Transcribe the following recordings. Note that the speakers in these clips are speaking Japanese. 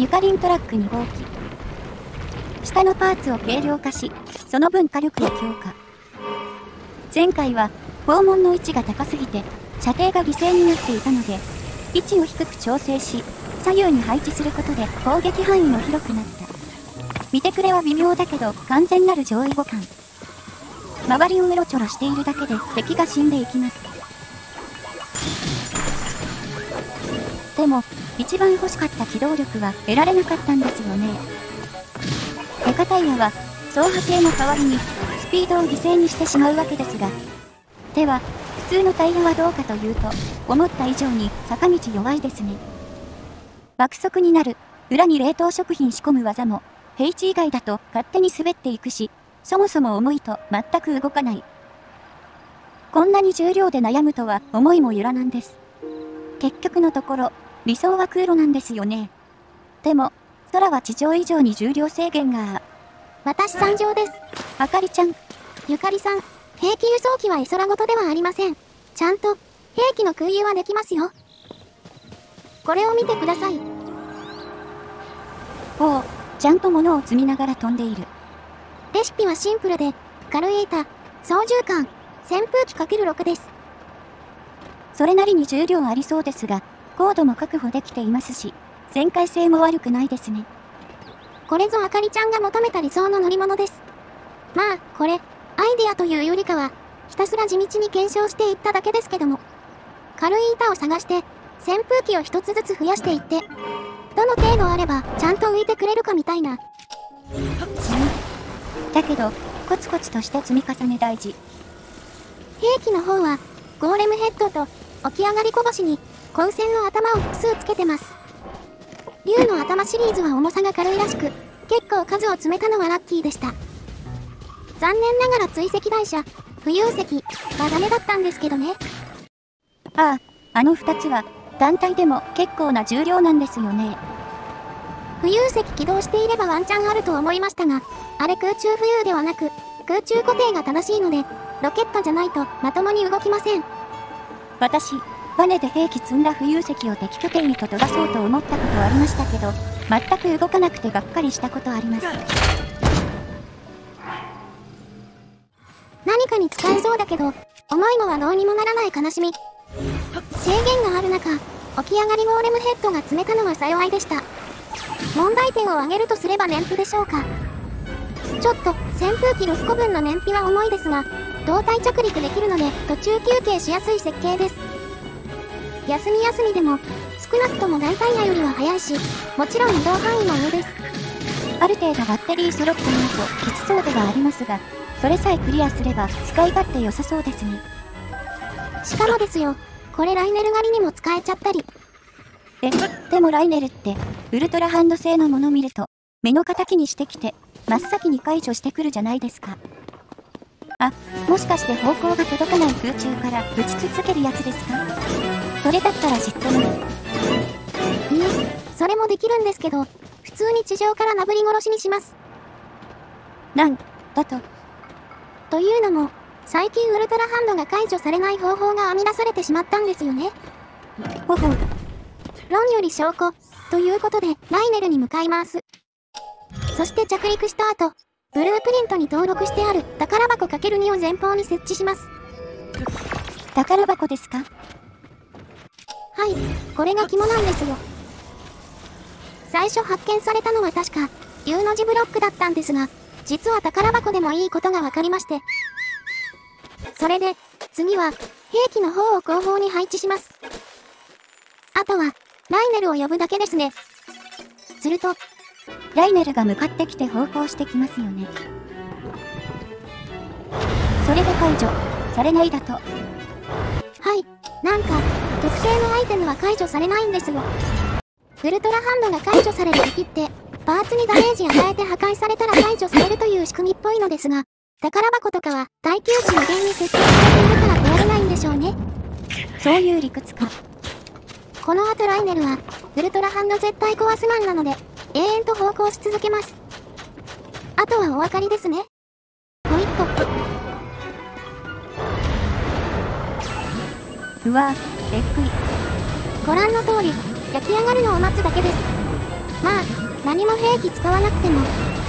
ユカリントラック2号機。下のパーツを軽量化し、その分火力を強化。前回は、訪問の位置が高すぎて、射程が犠牲になっていたので、位置を低く調整し、左右に配置することで攻撃範囲も広くなった。見てくれは微妙だけど完全なる上位互換。周りをうろちょろしているだけで敵が死んでいきます。でも、一番欲しかった機動力は得られなかったんですよね。デカタイヤは、走破性の代わりに、スピードを犠牲にしてしまうわけですが。では、普通のタイヤはどうかというと、思った以上に坂道弱いですね。爆速になる、裏に冷凍食品仕込む技も、平地以外だと勝手に滑っていくし、そもそも重いと全く動かない。こんなに重量で悩むとは思いもよらなんです。結局のところ、理想は空路なんですよね。でも、空は地上以上に重量制限が。私参上です。あかりちゃん。ゆかりさん、兵器輸送機は絵空事ではありません。ちゃんと、兵器の空輸はできますよ。これを見てください。おお、ちゃんと物を積みながら飛んでいる。レシピはシンプルで、カルエータ、操縦桿、扇風機 ×6 です。それなりに重量ありそうですが、高度も確保できていますし、旋回性も悪くないですね。これぞあかりちゃんが求めた理想の乗り物です。まあ、これ、アイデアというよりかは、ひたすら地道に検証していっただけですけども。軽い板を探して、扇風機を一つずつ増やしていって、どの程度あればちゃんと浮いてくれるかみたいな。だけど、コツコツとした積み重ね大事。兵器の方は、ゴーレムヘッドと起き上がりこぼしに混戦の頭を複数つけてます。竜の頭シリーズは重さが軽いらしく、結構数を詰めたのはラッキーでした。残念ながら追跡台車、浮遊石はダメだったんですけどね。ああ、あの2つは団体でも結構な重量なんですよね。浮遊石起動していればワンチャンあると思いましたが、あれ空中浮遊ではなく、空中固定が正しいので、ロケットじゃないとまともに動きません。私、バネで兵器積んだ浮遊石を敵拠点にと飛ばそうと思ったことありましたけど、全く動かなくてがっかりしたことあります。何かに使えそうだけど、重いのはどうにもならない悲しみ。制限がある中、起き上がりゴーレムヘッドが積めたのは幸いでした。問題点を挙げるとすれば燃費でしょうか。ちょっと、扇風機6個分の燃費は重いですが、胴体着陸できるので途中休憩しやすい設計です。休み休みでも、少なくとも大体タよりは速いし、もちろん移動範囲も上です。ある程度バッテリー揃ってないときつそうではありますが、それさえクリアすれば使い勝手良さそうですね。しかもですよ、これライネル狩りにも使えちゃったり。え、でもライネルって、ウルトラハンド製のもの見ると、目の敵にしてきて、真っ先に解除してくるじゃないですか。あ、もしかして方向が届かない空中から打ち続けるやつですか？それだったら知ってるの？いえ、それもできるんですけど、普通に地上からなぶり殺しにします。なん、だと？というのも、最近ウルトラハンドが解除されない方法が編み出されてしまったんですよね。ほほ。論より証拠、ということで、ライネルに向かいます。そして着陸した後、ブループリントに登録してある宝箱 ×2 を前方に設置します。宝箱ですか？はい、これが肝なんですよ。最初発見されたのは確か、U の字ブロックだったんですが、実は宝箱でもいいことが分かりまして、それで、次は、兵器の方を後方に配置します。あとは、ライネルを呼ぶだけですね。すると、ライネルが向かってきて方向してきますよね。それで解除、されないだと。はい、なんか、特定のアイテムは解除されないんですよ。ウルトラハンドが解除される時って、パーツにダメージ与えて破壊されたら解除されるという仕組みっぽいのですが、宝箱とかは耐久値の原に設定されているから壊れないんでしょうね。そういう理屈か。この後ライネルは、ウルトラハンド絶対壊すマンなので、永遠と方向し続けます。あとはお分かりですね。ほいっと。うわ、えっくい。ご覧の通り、焼き上がるのを待つだけです。まあ、何も兵器使わなくても、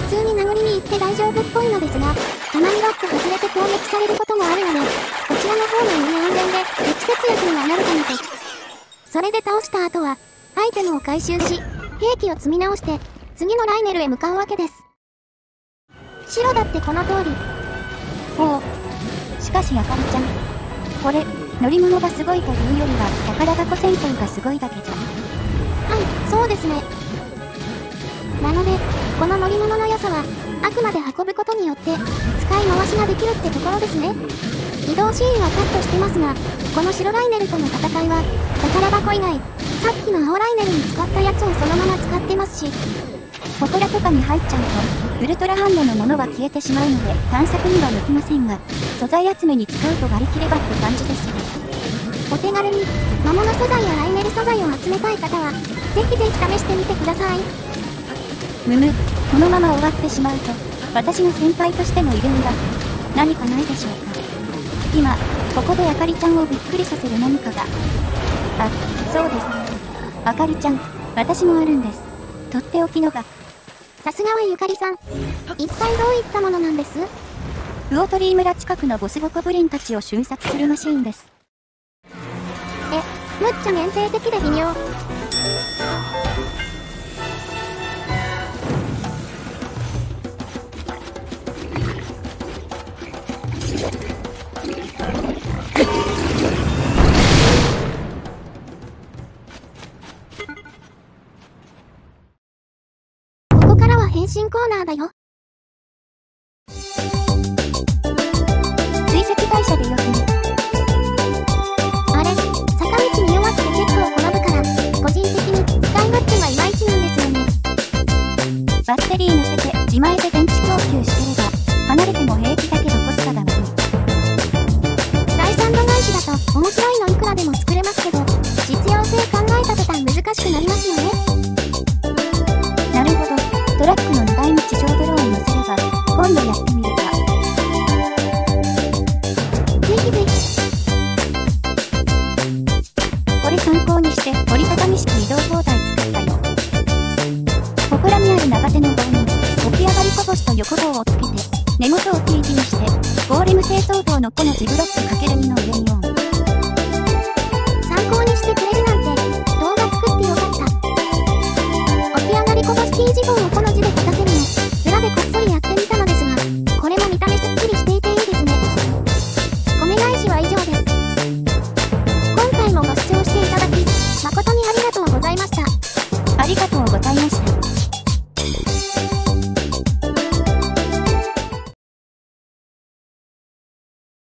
普通に殴りに行って大丈夫っぽいのですが、たまにロック外れて攻撃されることもあるので、こちらの方がより安全で、適切役にはなるかなと。それで倒した後は、アイテムを回収し、兵器を積み直して、次のライネルへ向かうわけです。白だってこの通り。ほう。しかしあかりちゃん。これ、乗り物がすごいというよりは、宝箱戦闘がすごいだけじゃ。はい、そうですね。なので、この乗り物の良さは、あくまで運ぶことによって、使い回しができるってところですね。移動シーンはカットしてますが、この白ライネルとの戦いは、宝箱以外、さっきの青ライネルに使ったやつをそのまま使ってますし、祠とかに入っちゃうと、ウルトラハンドのものは消えてしまうので、探索には向きませんが、素材集めに使うと割り切ればって感じですね。お手軽に、魔物素材やライネル素材を集めたい方は、ぜひぜひ試してみてください。むむ、このまま終わってしまうと、私の先輩としての威厳が、何かないでしょうか。今、ここであかりちゃんをびっくりさせる何かが。あ、そうです。あかりちゃん、私もあるんです。とっておきのが。さすがはゆかりさん。一体どういったものなんです？魚鳥居村近くのボスゴコブリンたちを瞬殺するマシーンです。え、むっちゃ限定的で微妙。信コーナーだよ。追跡会社でよのジブロック ×2 の上に、